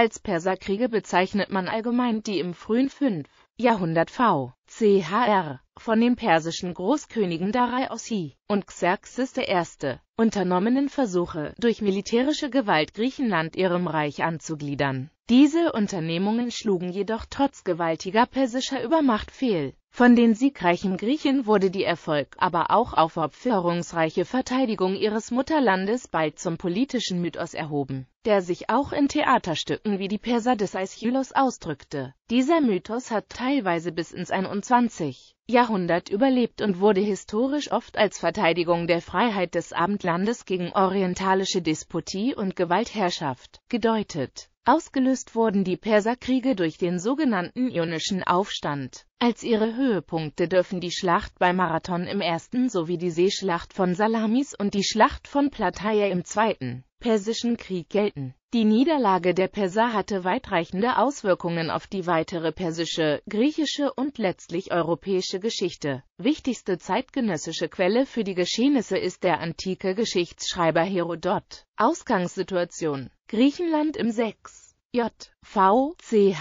Als Perserkriege bezeichnet man allgemein die im frühen 5. Jahrhundert v. CHR von den persischen Großkönigen Dariussi und Xerxes I. unternommenen Versuche, durch militärische Gewalt Griechenland ihrem Reich anzugliedern. Diese Unternehmungen schlugen jedoch trotz gewaltiger persischer Übermacht fehl. Von den siegreichen Griechen wurde die Erfolg aber auch aufopferungsreiche Verteidigung ihres Mutterlandes bald zum politischen Mythos erhoben, der sich auch in Theaterstücken wie die Perser des Aeschylus ausdrückte. Dieser Mythos hat teilweise bis ins 21. Jahrhundert überlebt und wurde historisch oft als Verteidigung der Freiheit des Abendlandes gegen orientalische Despotie und Gewaltherrschaft gedeutet. Ausgelöst wurden die Perserkriege durch den sogenannten Ionischen Aufstand. Als ihre Höhepunkte dürfen die Schlacht bei Marathon im ersten sowie die Seeschlacht von Salamis und die Schlacht von Plataea im zweiten Persischen Krieg gelten. Die Niederlage der Perser hatte weitreichende Auswirkungen auf die weitere persische, griechische und letztlich europäische Geschichte. Wichtigste zeitgenössische Quelle für die Geschehnisse ist der antike Geschichtsschreiber Herodot. Ausgangssituation Griechenland im 6. J. V. C.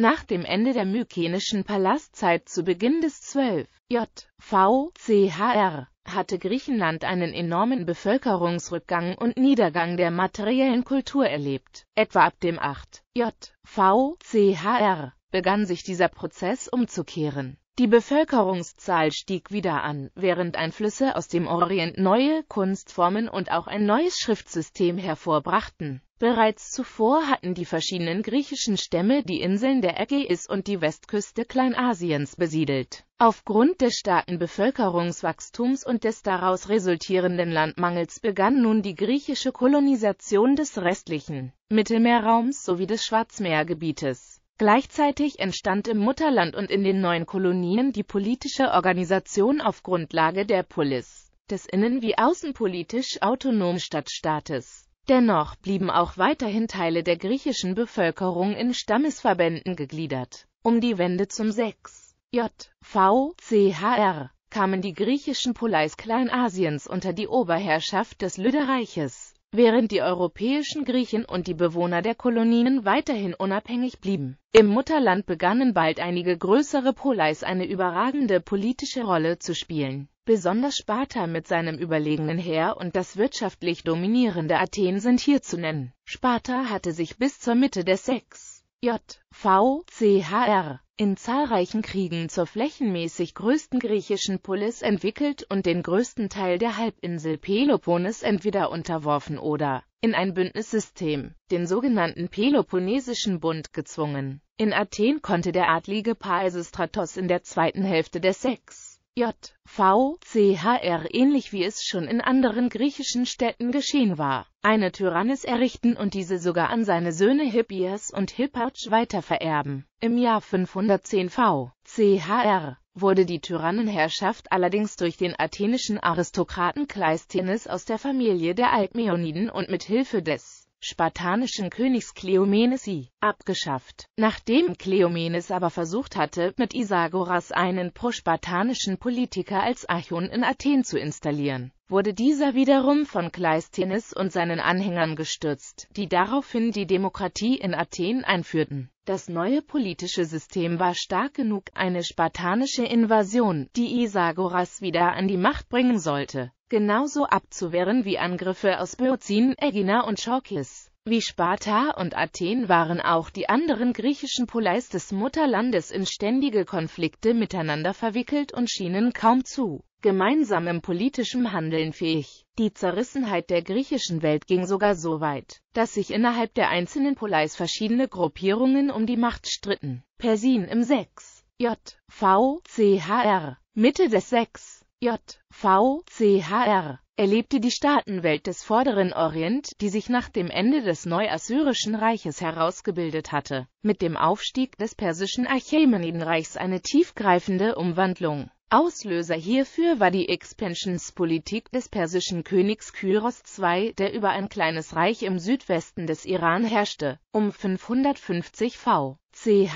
Nach dem Ende der mykenischen Palastzeit zu Beginn des 12. J. V. C. H. R. hatte Griechenland einen enormen Bevölkerungsrückgang und Niedergang der materiellen Kultur erlebt. Etwa ab dem 8. J. V. C. H. R. begann sich dieser Prozess umzukehren. Die Bevölkerungszahl stieg wieder an, während Einflüsse aus dem Orient neue Kunstformen und auch ein neues Schriftsystem hervorbrachten. Bereits zuvor hatten die verschiedenen griechischen Stämme die Inseln der Ägäis und die Westküste Kleinasiens besiedelt. Aufgrund des starken Bevölkerungswachstums und des daraus resultierenden Landmangels begann nun die griechische Kolonisation des restlichen Mittelmeerraums sowie des Schwarzmeergebietes. Gleichzeitig entstand im Mutterland und in den neuen Kolonien die politische Organisation auf Grundlage der Polis, des innen- wie außenpolitisch autonomen Stadtstaates Dennoch blieben auch weiterhin Teile der griechischen Bevölkerung in Stammesverbänden gegliedert. Um die Wende zum 6. J. V. C. H. R. kamen die griechischen Poleis Kleinasiens unter die Oberherrschaft des Lüdereiches, während die europäischen Griechen und die Bewohner der Kolonien weiterhin unabhängig blieben. Im Mutterland begannen bald einige größere Poleis eine überragende politische Rolle zu spielen Besonders Sparta mit seinem überlegenen Heer und das wirtschaftlich dominierende Athen sind hier zu nennen. Sparta hatte sich bis zur Mitte des 6. J. V. C. H. R. in zahlreichen Kriegen zur flächenmäßig größten griechischen Polis entwickelt und den größten Teil der Halbinsel Peloponnes entweder unterworfen oder in ein Bündnissystem, den sogenannten Peloponnesischen Bund, gezwungen. In Athen konnte der adlige Paisistratos in der zweiten Hälfte des 6. J. V. C. H. R. ähnlich wie es schon in anderen griechischen Städten geschehen war, eine Tyrannis errichten und diese sogar an seine Söhne Hippias und Hipparch weitervererben. Im Jahr 510 v. C. H. R. wurde die Tyrannenherrschaft allerdings durch den athenischen Aristokraten Kleisthenes aus der Familie der Alkmeoniden und mit Hilfe des spartanischen Königs Kleomenes I, abgeschafft. Nachdem Kleomenes aber versucht hatte, mit Isagoras einen prospartanischen Politiker als Archon in Athen zu installieren, wurde dieser wiederum von Kleisthenes und seinen Anhängern gestürzt, die daraufhin die Demokratie in Athen einführten. Das neue politische System war stark genug, eine spartanische Invasion, die Isagoras wieder an die Macht bringen sollte, genauso abzuwehren wie Angriffe aus Böotien, Ägina und Chalkis. Wie Sparta und Athen waren auch die anderen griechischen Poleis des Mutterlandes in ständige Konflikte miteinander verwickelt und schienen kaum zu gemeinsamem politischem Handeln fähig. Die Zerrissenheit der griechischen Welt ging sogar so weit, dass sich innerhalb der einzelnen Poleis verschiedene Gruppierungen um die Macht stritten. Persin im 6. J. V. C. H. R. Mitte des 6. J. V. C. H. R. erlebte die Staatenwelt des Vorderen Orient, die sich nach dem Ende des Neuassyrischen Reiches herausgebildet hatte, mit dem Aufstieg des persischen Achämenidenreichs eine tiefgreifende Umwandlung. Auslöser hierfür war die Expansionspolitik des persischen Königs Kyros II, der über ein kleines Reich im Südwesten des Iran herrschte. Um 550 v. C.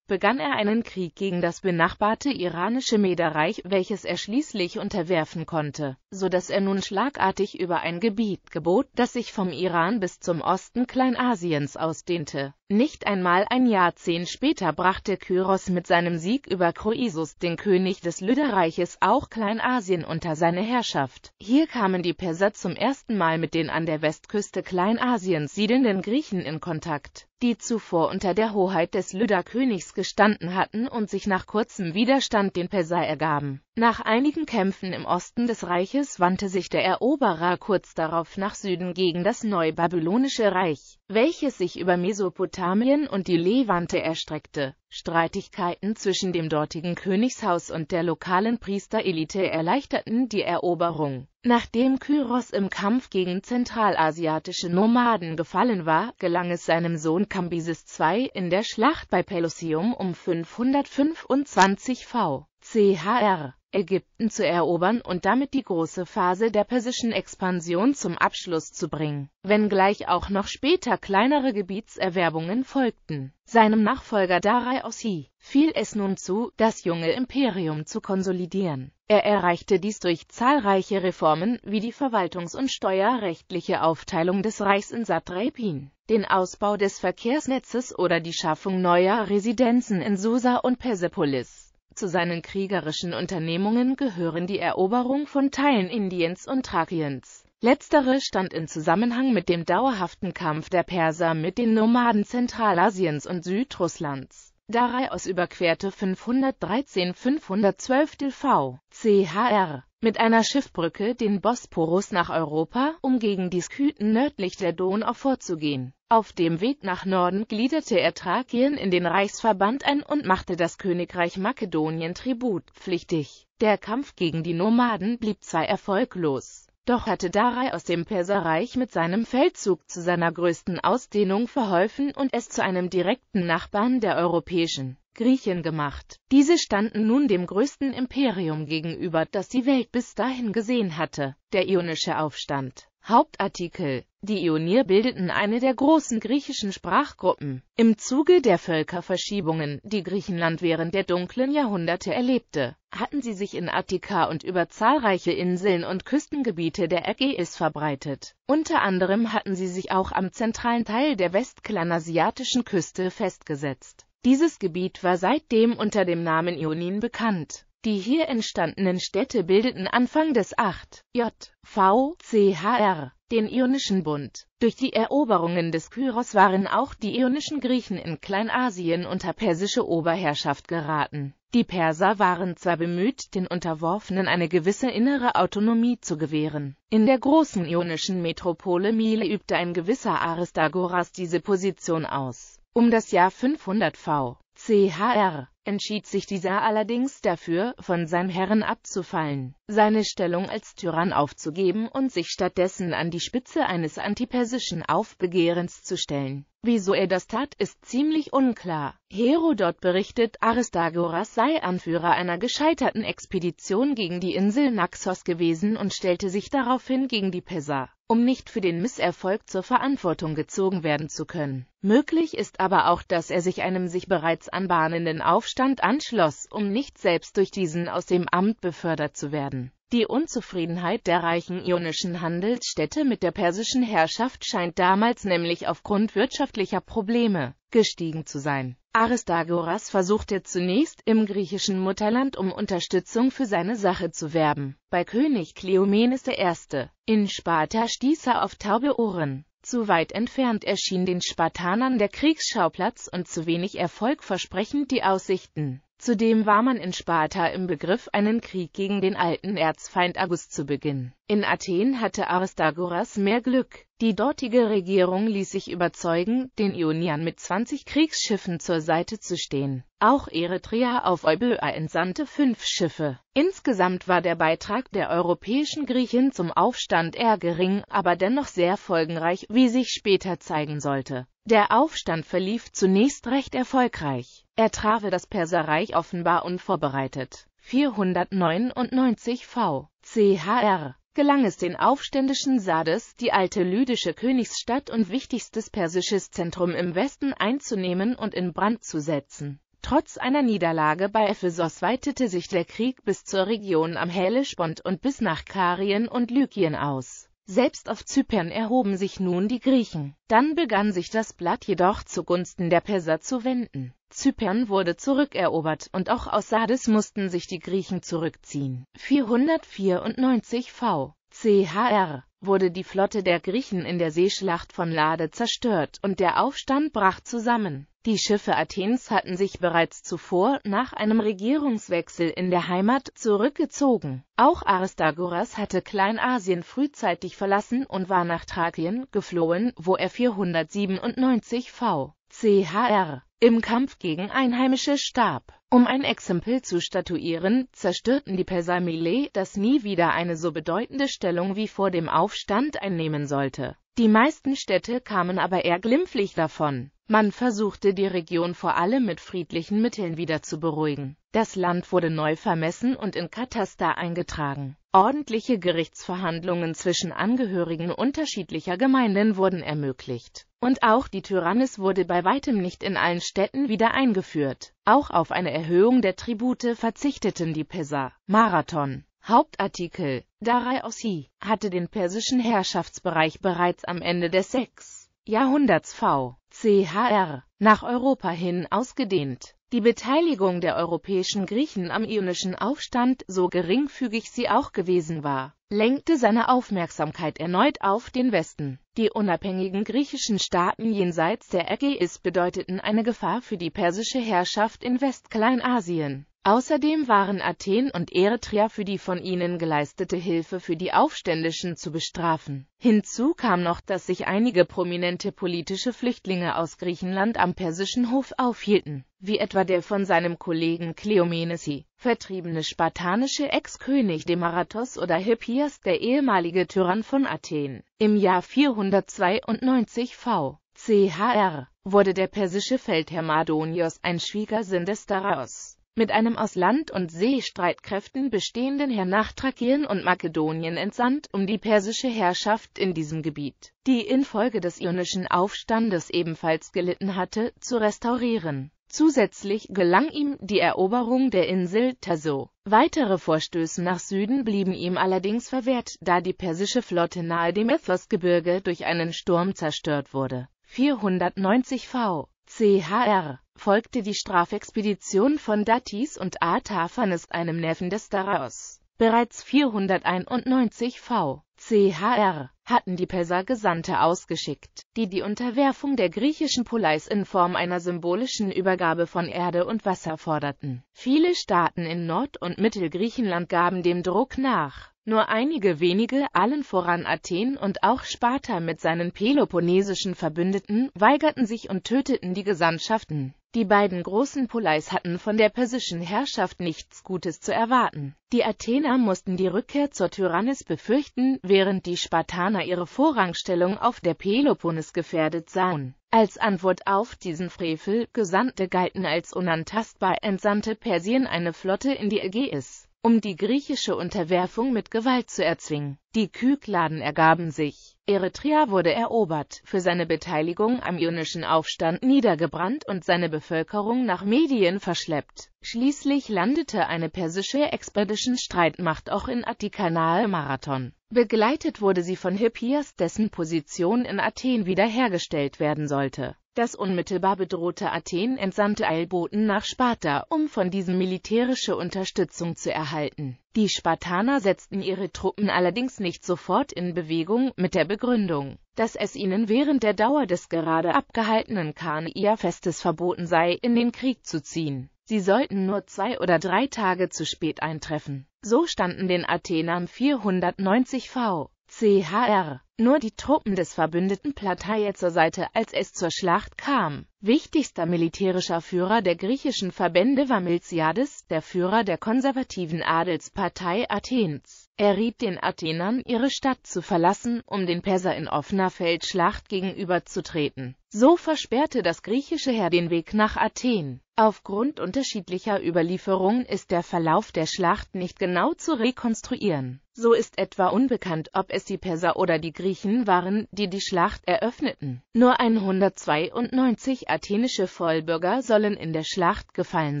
Begann er einen Krieg gegen das benachbarte iranische Mederreich, welches er schließlich unterwerfen konnte. So dass er nun schlagartig über ein Gebiet gebot, das sich vom Iran bis zum Osten Kleinasiens ausdehnte. Nicht einmal ein Jahrzehnt später brachte Kyros mit seinem Sieg über Croesus, den König des Lyderreiches, auch Kleinasien unter seine Herrschaft. Hier kamen die Perser zum ersten Mal mit den an der Westküste Kleinasiens siedelnden Griechen in Kontakt die zuvor unter der Hoheit des Lyder-Königs gestanden hatten und sich nach kurzem Widerstand den Perser ergaben. Nach einigen Kämpfen im Osten des Reiches wandte sich der Eroberer kurz darauf nach Süden gegen das Neubabylonische Reich, welches sich über Mesopotamien und die Levante erstreckte. Streitigkeiten zwischen dem dortigen Königshaus und der lokalen Priesterelite erleichterten die Eroberung. Nachdem Kyros im Kampf gegen zentralasiatische Nomaden gefallen war, gelang es seinem Sohn Kambises II in der Schlacht bei Pelusium um 525 v. CHR Ägypten zu erobern und damit die große Phase der persischen Expansion zum Abschluss zu bringen, wenngleich auch noch später kleinere Gebietserwerbungen folgten. Seinem Nachfolger Darai Ossi fiel es nun zu, das junge Imperium zu konsolidieren. Er erreichte dies durch zahlreiche Reformen wie die verwaltungs- und steuerrechtliche Aufteilung des Reichs in Satrapien, den Ausbau des Verkehrsnetzes oder die Schaffung neuer Residenzen in Susa und Persepolis. Zu seinen kriegerischen Unternehmungen gehören die Eroberung von Teilen Indiens und Thrakiens. Letztere stand in Zusammenhang mit dem dauerhaften Kampf der Perser mit den Nomaden Zentralasiens und Südrusslands. Darius überquerte 513-512 v. CHR mit einer Schiffbrücke den Bosporus nach Europa, um gegen die Skythen nördlich der Donau vorzugehen. Auf dem Weg nach Norden gliederte er Thrakien in den Reichsverband ein und machte das Königreich Makedonien tributpflichtig. Der Kampf gegen die Nomaden blieb zwar erfolglos, doch hatte Darai aus dem Perserreich mit seinem Feldzug zu seiner größten Ausdehnung verholfen und es zu einem direkten Nachbarn der europäischen Griechen gemacht. Diese standen nun dem größten Imperium gegenüber, das die Welt bis dahin gesehen hatte. Der Ionische Aufstand Hauptartikel Die Ionier bildeten eine der großen griechischen Sprachgruppen. Im Zuge der Völkerverschiebungen, die Griechenland während der dunklen Jahrhunderte erlebte, hatten sie sich in Attika und über zahlreiche Inseln und Küstengebiete der Ägäis verbreitet. Unter anderem hatten sie sich auch am zentralen Teil der westkleinasiatischen Küste festgesetzt dieses Gebiet war seitdem unter dem Namen Ionin bekannt. Die hier entstandenen Städte bildeten Anfang des 8. J. V. CHR den Ionischen Bund. Durch die Eroberungen des Kyros waren auch die ionischen Griechen in Kleinasien unter persische Oberherrschaft geraten. Die Perser waren zwar bemüht, den Unterworfenen eine gewisse innere Autonomie zu gewähren. In der großen ionischen Metropole Mile übte ein gewisser Aristagoras diese Position aus um das Jahr 500 v. CHR entschied sich dieser allerdings dafür, von seinem Herren abzufallen, seine Stellung als Tyrann aufzugeben und sich stattdessen an die Spitze eines antipersischen Aufbegehrens zu stellen. Wieso er das tat, ist ziemlich unklar. Herodot berichtet, Aristagoras sei Anführer einer gescheiterten Expedition gegen die Insel Naxos gewesen und stellte sich daraufhin gegen die Perser um nicht für den Misserfolg zur Verantwortung gezogen werden zu können. Möglich ist aber auch, dass er sich einem sich bereits anbahnenden Aufstand anschloss, um nicht selbst durch diesen aus dem Amt befördert zu werden. Die Unzufriedenheit der reichen ionischen Handelsstädte mit der persischen Herrschaft scheint damals nämlich aufgrund wirtschaftlicher Probleme gestiegen zu sein. Aristagoras versuchte zunächst, im griechischen Mutterland um Unterstützung für seine Sache zu werben. Bei König Kleomenes I. in Sparta stieß er auf taube Ohren. Zu weit entfernt erschien den Spartanern der Kriegsschauplatz und zu wenig erfolgversprechend die Aussichten. Zudem war man in Sparta im Begriff, einen Krieg gegen den alten Erzfeind August zu beginnen. In Athen hatte Aristagoras mehr Glück. Die dortige Regierung ließ sich überzeugen, den Ioniern mit 20 Kriegsschiffen zur Seite zu stehen. Auch Eretria auf Euböa entsandte fünf Schiffe. Insgesamt war der Beitrag der europäischen Griechen zum Aufstand eher gering, aber dennoch sehr folgenreich, wie sich später zeigen sollte. Der Aufstand verlief zunächst recht erfolgreich. Er traf das Perserreich offenbar unvorbereitet. 499 v. CHR gelang es den aufständischen Sardes, die alte lydische Königsstadt und wichtigstes persisches Zentrum im Westen einzunehmen und in Brand zu setzen Trotz einer Niederlage bei Ephesos weitete sich der Krieg bis zur Region am Hellespont und bis nach Karien und Lykien aus. Selbst auf Zypern erhoben sich nun die Griechen. Dann begann sich das Blatt jedoch zugunsten der Perser zu wenden. Zypern wurde zurückerobert und auch aus Sardes mussten sich die Griechen zurückziehen. 494 v. CHR wurde die Flotte der Griechen in der Seeschlacht von Lade zerstört und der Aufstand brach zusammen. Die Schiffe Athens hatten sich bereits zuvor nach einem Regierungswechsel in der Heimat zurückgezogen. Auch Aristagoras hatte Kleinasien frühzeitig verlassen und war nach Thrakien geflohen, wo er 497 v. CHR im Kampf gegen Einheimische starb. Um ein Exempel zu statuieren, zerstörten die Perser Milet, das nie wieder eine so bedeutende Stellung wie vor dem Aufstand einnehmen sollte. Die meisten Städte kamen aber eher glimpflich davon. Man versuchte die Region vor allem mit friedlichen Mitteln wieder zu beruhigen. Das Land wurde neu vermessen und in Kataster eingetragen. Ordentliche Gerichtsverhandlungen zwischen Angehörigen unterschiedlicher Gemeinden wurden ermöglicht. Und auch die Tyrannis wurde bei weitem nicht in allen Städten wieder eingeführt. Auch auf eine Erhöhung der Tribute verzichteten die Perser. Marathon Hauptartikel Darai Ossi hatte den persischen Herrschaftsbereich bereits am Ende des 6. Jahrhunderts v. CHR nach Europa hin ausgedehnt. Die Beteiligung der europäischen Griechen am Ionischen Aufstand, so geringfügig sie auch gewesen war, lenkte seine Aufmerksamkeit erneut auf den Westen. Die unabhängigen griechischen Staaten jenseits der Ägäis bedeuteten eine Gefahr für die persische Herrschaft in Westkleinasien Außerdem waren Athen und Eretria für die von ihnen geleistete Hilfe für die Aufständischen zu bestrafen. Hinzu kam noch, dass sich einige prominente politische Flüchtlinge aus Griechenland am persischen Hof aufhielten, wie etwa der von seinem Kollegen Kleomenesi vertriebene spartanische Ex-König Demaratos oder Hippias, der ehemalige Tyrann von Athen. Im Jahr 492 v. CHR wurde der persische Feldherr Mardonios ein Schwiegersinn des Daraos mit einem aus Land- und Seestreitkräften bestehenden Heer nach Thrakien und Makedonien entsandt, um die persische Herrschaft in diesem Gebiet, die infolge des Ionischen Aufstandes ebenfalls gelitten hatte, zu restaurieren. Zusätzlich gelang ihm die Eroberung der Insel Taso. Weitere Vorstöße nach Süden blieben ihm allerdings verwehrt, da die persische Flotte nahe dem Ethosgebirge durch einen Sturm zerstört wurde. 490 v. CHR folgte die Strafexpedition von Datis und Artaphernes, einem Neffen des Daraos. Bereits 491 v. CHR hatten die Perser Gesandte ausgeschickt, die die Unterwerfung der griechischen Poleis in Form einer symbolischen Übergabe von Erde und Wasser forderten. Viele Staaten in Nord- und Mittelgriechenland gaben dem Druck nach. Nur einige wenige, allen voran Athen und auch Sparta mit seinen peloponnesischen Verbündeten, weigerten sich und töteten die Gesandtschaften. Die beiden großen Poleis hatten von der persischen Herrschaft nichts Gutes zu erwarten. Die Athener mussten die Rückkehr zur Tyrannis befürchten, während die Spartaner ihre Vorrangstellung auf der Peloponnes gefährdet sahen. Als Antwort auf diesen Frevel, Gesandte galten als unantastbar, entsandte Persien eine Flotte in die Ägäis um die griechische Unterwerfung mit Gewalt zu erzwingen. Die Kykladen ergaben sich. Eretria wurde erobert, für seine Beteiligung am Ionischen Aufstand niedergebrannt und seine Bevölkerung nach Medien verschleppt. Schließlich landete eine persische Expedition-Streitmacht auch in Attika nahe Marathon. Begleitet wurde sie von Hippias, dessen Position in Athen wiederhergestellt werden sollte. Das unmittelbar bedrohte Athen entsandte Eilboten nach Sparta, um von diesem militärische Unterstützung zu erhalten. Die Spartaner setzten ihre Truppen allerdings nicht sofort in Bewegung, mit der Begründung, dass es ihnen während der Dauer des gerade abgehaltenen Karnia-Festes verboten sei, in den Krieg zu ziehen. Sie sollten nur zwei oder drei Tage zu spät eintreffen. So standen den Athenern 490 v. CHR nur die Truppen des verbündeten Plataea zur Seite, als es zur Schlacht kam. Wichtigster militärischer Führer der griechischen Verbände war Milziades, der Führer der konservativen Adelspartei Athens. Er riet den Athenern, ihre Stadt zu verlassen, um den Perser in offener Feldschlacht gegenüberzutreten. So versperrte das griechische Heer den Weg nach Athen. Aufgrund unterschiedlicher Überlieferungen ist der Verlauf der Schlacht nicht genau zu rekonstruieren. So ist etwa unbekannt, ob es die Perser oder die Griechen waren, die die Schlacht eröffneten. Nur 192 athenische Vollbürger sollen in der Schlacht gefallen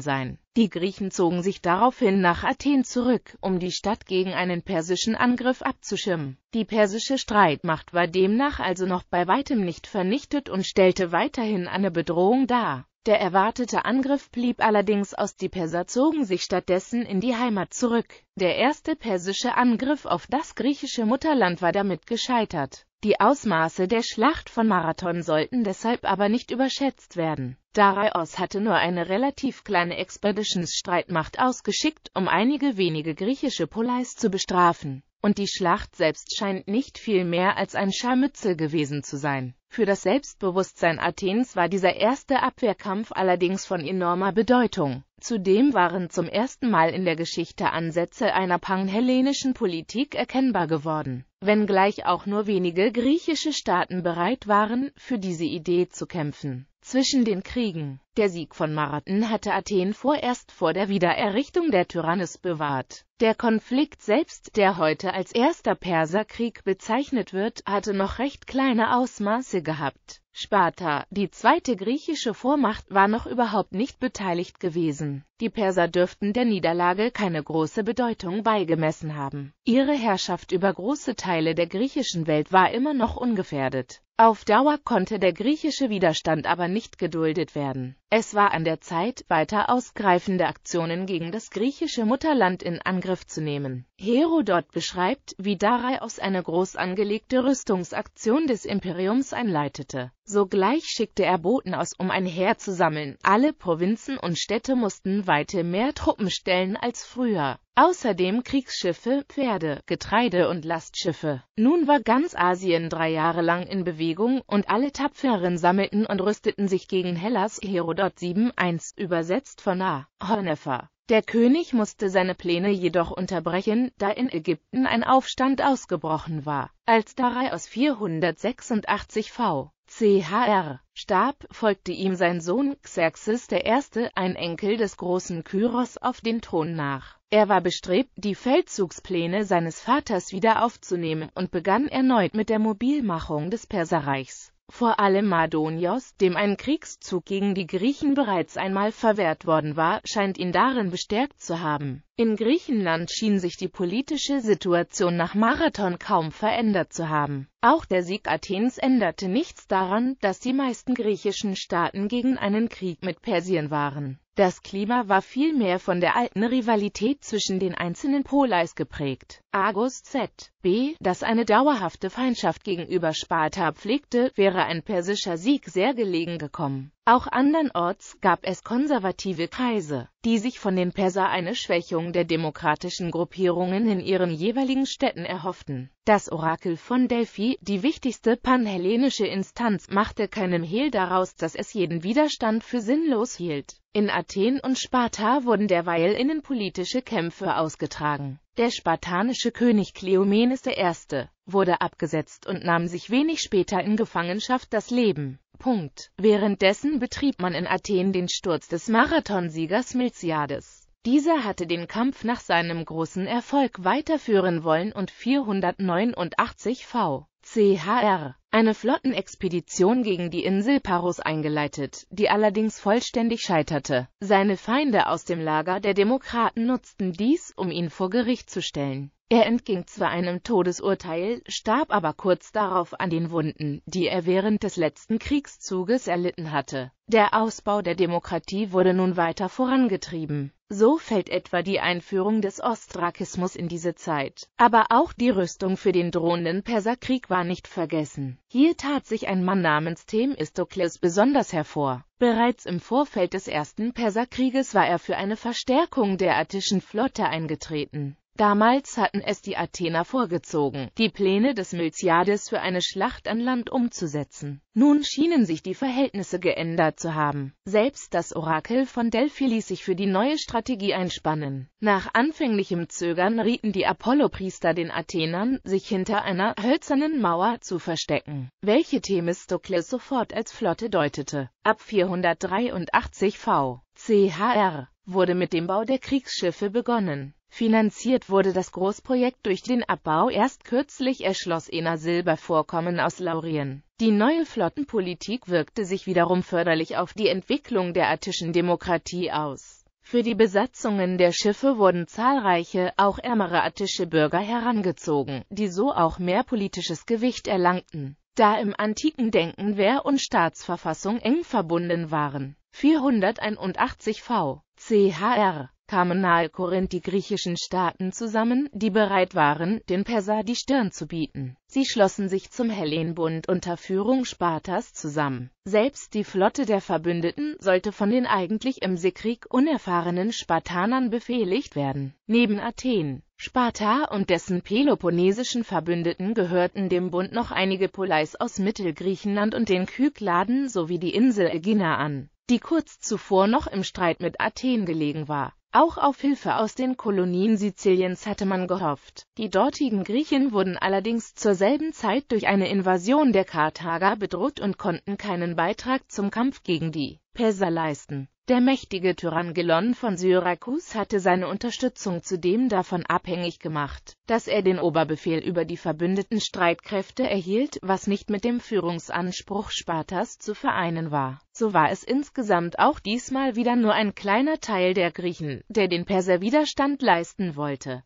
sein. Die Griechen zogen sich daraufhin nach Athen zurück, um die Stadt gegen einen persischen Angriff abzuschirmen. Die persische Streitmacht war demnach also noch bei weitem nicht vernichtet und stellte weiterhin eine Bedrohung dar. Der erwartete Angriff blieb allerdings aus, die Perser zogen sich stattdessen in die Heimat zurück. Der erste persische Angriff auf das griechische Mutterland war damit gescheitert. Die Ausmaße der Schlacht von Marathon sollten deshalb aber nicht überschätzt werden. Darius hatte nur eine relativ kleine Expeditions-Streitmacht ausgeschickt, um einige wenige griechische Poleis zu bestrafen und die Schlacht selbst scheint nicht viel mehr als ein Scharmützel gewesen zu sein. Für das Selbstbewusstsein Athens war dieser erste Abwehrkampf allerdings von enormer Bedeutung. Zudem waren zum ersten Mal in der Geschichte Ansätze einer panhellenischen Politik erkennbar geworden, wenngleich auch nur wenige griechische Staaten bereit waren, für diese Idee zu kämpfen. Zwischen den Kriegen Der Sieg von Marathon hatte Athen vorerst vor der Wiedererrichtung der Tyrannis bewahrt. Der Konflikt selbst, der heute als Erster Perserkrieg bezeichnet wird, hatte noch recht kleine Ausmaße gehabt. Sparta, die zweite griechische Vormacht, war noch überhaupt nicht beteiligt gewesen. Die Perser dürften der Niederlage keine große Bedeutung beigemessen haben. Ihre Herrschaft über große Teile der griechischen Welt war immer noch ungefährdet. Auf Dauer konnte der griechische Widerstand aber nicht geduldet werden. Es war an der Zeit, weiter ausgreifende Aktionen gegen das griechische Mutterland in Angriff zu nehmen. Herodot beschreibt, wie Darius eine groß angelegte Rüstungsaktion des Imperiums einleitete. Sogleich schickte er Boten aus, um ein Heer zu sammeln. Alle Provinzen und Städte mussten weite mehr Truppen stellen als früher. Außerdem Kriegsschiffe, Pferde, Getreide und Lastschiffe. Nun war ganz Asien drei Jahre lang in Bewegung und alle Tapferen sammelten und rüsteten sich gegen Hellas Herodot 7.1 übersetzt von A. Honefer. Der König musste seine Pläne jedoch unterbrechen, da in Ägypten ein Aufstand ausgebrochen war. Als Darius 486 v. CHR starb, folgte ihm sein Sohn Xerxes I., ein Enkel des großen Kyros, auf den Thron nach. Er war bestrebt, die Feldzugspläne seines Vaters wieder aufzunehmen und begann erneut mit der Mobilmachung des Perserreichs vor allem Mardonios, dem ein Kriegszug gegen die Griechen bereits einmal verwehrt worden war, scheint ihn darin bestärkt zu haben. In Griechenland schien sich die politische Situation nach Marathon kaum verändert zu haben. Auch der Sieg Athens änderte nichts daran, dass die meisten griechischen Staaten gegen einen Krieg mit Persien waren. Das Klima war vielmehr von der alten Rivalität zwischen den einzelnen Poleis geprägt. Argus Z. B., das eine dauerhafte Feindschaft gegenüber Sparta pflegte, wäre ein persischer Sieg sehr gelegen gekommen. Auch andernorts gab es konservative Kreise, die sich von den Perser eine Schwächung der demokratischen Gruppierungen in ihren jeweiligen Städten erhofften. Das Orakel von Delphi, die wichtigste panhellenische Instanz, machte keinen Hehl daraus, dass es jeden Widerstand für sinnlos hielt. In Athen und Sparta wurden derweil innenpolitische Kämpfe ausgetragen. Der spartanische König Kleomenes I. wurde abgesetzt und nahm sich wenig später in Gefangenschaft das Leben. Punkt. Währenddessen betrieb man in Athen den Sturz des Marathonsiegers Milziades. Dieser hatte den Kampf nach seinem großen Erfolg weiterführen wollen und 489 v. CHR eine Flottenexpedition gegen die Insel Paros eingeleitet, die allerdings vollständig scheiterte. Seine Feinde aus dem Lager der Demokraten nutzten dies, um ihn vor Gericht zu stellen. Er entging zwar einem Todesurteil, starb aber kurz darauf an den Wunden, die er während des letzten Kriegszuges erlitten hatte. Der Ausbau der Demokratie wurde nun weiter vorangetrieben. So fällt etwa die Einführung des Ostrakismus in diese Zeit. Aber auch die Rüstung für den drohenden Perserkrieg war nicht vergessen. Hier tat sich ein Mann namens Themistokles besonders hervor. Bereits im Vorfeld des ersten Perserkrieges war er für eine Verstärkung der attischen Flotte eingetreten. Damals hatten es die Athener vorgezogen, die Pläne des Milziades für eine Schlacht an Land umzusetzen. Nun schienen sich die Verhältnisse geändert zu haben. Selbst das Orakel von Delphi ließ sich für die neue Strategie einspannen. Nach anfänglichem Zögern rieten die Apollopriester den Athenern, sich hinter einer hölzernen Mauer zu verstecken, welche Themistokles sofort als Flotte deutete. Ab 483 v. CHR wurde mit dem Bau der Kriegsschiffe begonnen Finanziert wurde das Großprojekt durch den Abbau erst kürzlich erschlossener Silbervorkommen aus Laurien. Die neue Flottenpolitik wirkte sich wiederum förderlich auf die Entwicklung der attischen Demokratie aus. Für die Besatzungen der Schiffe wurden zahlreiche, auch ärmere attische Bürger herangezogen, die so auch mehr politisches Gewicht erlangten, da im antiken Denken Wehr und Staatsverfassung eng verbunden waren. 481 v. CHR kamen nahe Korinth die griechischen Staaten zusammen, die bereit waren, den Perser die Stirn zu bieten. Sie schlossen sich zum Hellenbund unter Führung Spartas zusammen. Selbst die Flotte der Verbündeten sollte von den eigentlich im Seekrieg unerfahrenen Spartanern befehligt werden. Neben Athen, Sparta und dessen peloponnesischen Verbündeten gehörten dem Bund noch einige Poleis aus Mittelgriechenland und den Kykladen sowie die Insel Ägina an, die kurz zuvor noch im Streit mit Athen gelegen war. Auch auf Hilfe aus den Kolonien Siziliens hatte man gehofft. Die dortigen Griechen wurden allerdings zur selben Zeit durch eine Invasion der Karthager bedroht und konnten keinen Beitrag zum Kampf gegen die Perser leisten. Der mächtige Tyrann Gelon von Syrakus hatte seine Unterstützung zudem davon abhängig gemacht, dass er den Oberbefehl über die verbündeten Streitkräfte erhielt, was nicht mit dem Führungsanspruch Spartas zu vereinen war. So war es insgesamt auch diesmal wieder nur ein kleiner Teil der Griechen, der den Perser Widerstand leisten wollte